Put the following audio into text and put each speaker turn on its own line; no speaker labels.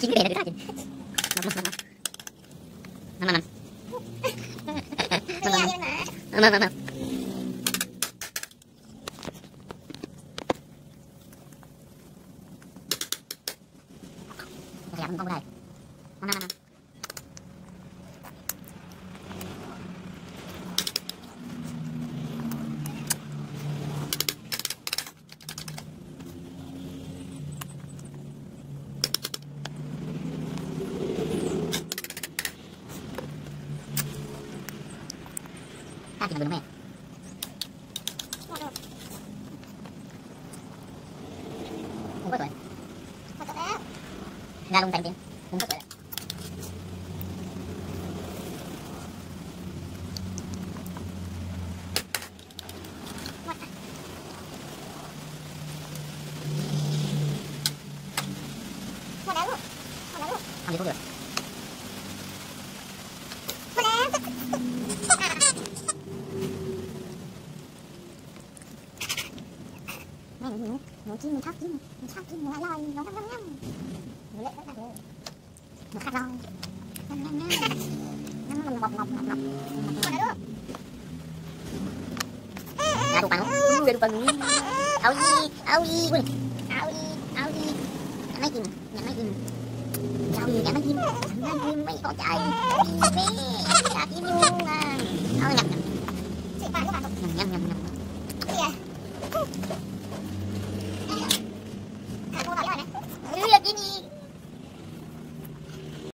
chính vì là được Mama mama mama mama mama Hãy subscribe cho kênh Ghiền Mì Gõ Để không bỏ lỡ những video hấp dẫn 딱이 무능해. Uống có tuổi. Ra lung tành tiếng. Uống có tuổi. Không được.
Này nó nó nó chim nó thóc chim nó thóc chim nó lòi nó thóc lắm lắm nó lệ rất là đồ nó khát lòi năm năm năm năm năm ngọc ngọc ngọc ngọc
Ra đủ bằng. Ra đủ bằng. Áo gì? Áo gì quên. Áo gì? Áo gì? Nhà máy chim. Nhà máy chim. Áo gì? Nhà máy chim. Nhà máy chim mấy con trai. Đi về. Nhà chim luôn à. Áo nhầm nhầm.
chị bạn các bạn
Nhầm nhầm nhầm nhầm.
kìa